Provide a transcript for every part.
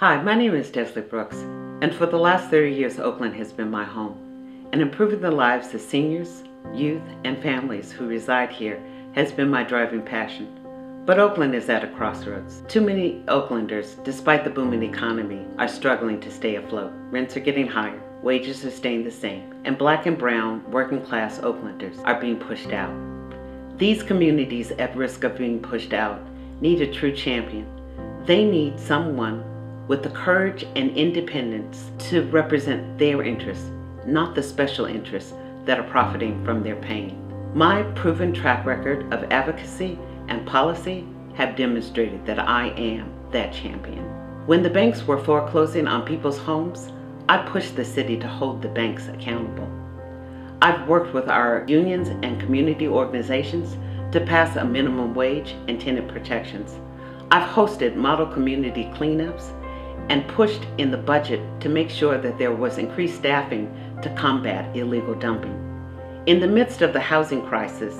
Hi, my name is Desley Brooks, and for the last 30 years, Oakland has been my home. And improving the lives of seniors, youth, and families who reside here has been my driving passion. But Oakland is at a crossroads. Too many Oaklanders, despite the booming economy, are struggling to stay afloat. Rents are getting higher, wages are staying the same, and black and brown working class Oaklanders are being pushed out. These communities at risk of being pushed out need a true champion. They need someone with the courage and independence to represent their interests, not the special interests that are profiting from their pain. My proven track record of advocacy and policy have demonstrated that I am that champion. When the banks were foreclosing on people's homes, I pushed the city to hold the banks accountable. I've worked with our unions and community organizations to pass a minimum wage and tenant protections. I've hosted model community cleanups and pushed in the budget to make sure that there was increased staffing to combat illegal dumping. In the midst of the housing crisis,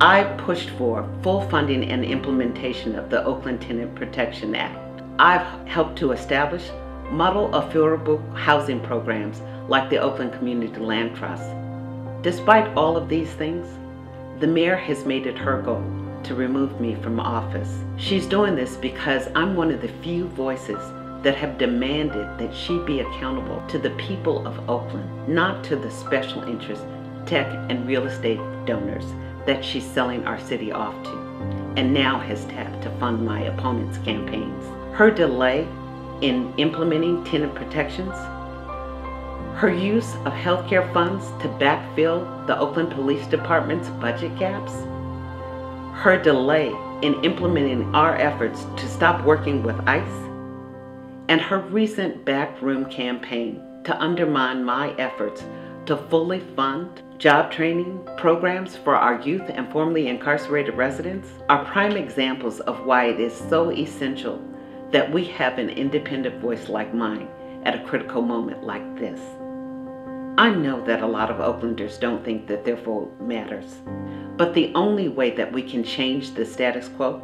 I pushed for full funding and implementation of the Oakland Tenant Protection Act. I've helped to establish model affordable housing programs like the Oakland Community Land Trust. Despite all of these things, the mayor has made it her goal to remove me from office. She's doing this because I'm one of the few voices that have demanded that she be accountable to the people of Oakland, not to the special interest tech and real estate donors that she's selling our city off to, and now has tapped to fund my opponent's campaigns. Her delay in implementing tenant protections, her use of healthcare funds to backfill the Oakland Police Department's budget gaps, her delay in implementing our efforts to stop working with ICE, and her recent backroom campaign to undermine my efforts to fully fund job training programs for our youth and formerly incarcerated residents are prime examples of why it is so essential that we have an independent voice like mine at a critical moment like this. I know that a lot of Oaklanders don't think that their vote matters, but the only way that we can change the status quo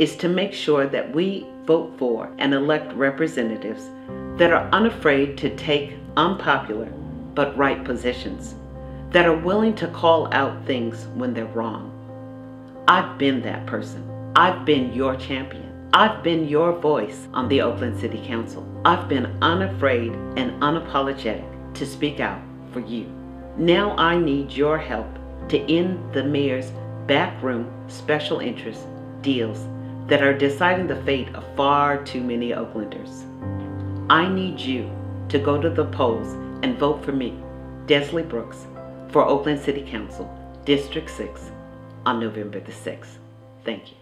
is to make sure that we vote for and elect representatives that are unafraid to take unpopular but right positions that are willing to call out things when they're wrong. I've been that person. I've been your champion. I've been your voice on the Oakland City Council. I've been unafraid and unapologetic to speak out for you. Now I need your help to end the mayor's backroom special interest deals that are deciding the fate of far too many Oaklanders. I need you to go to the polls and vote for me, Desley Brooks, for Oakland City Council, District 6, on November the 6th. Thank you.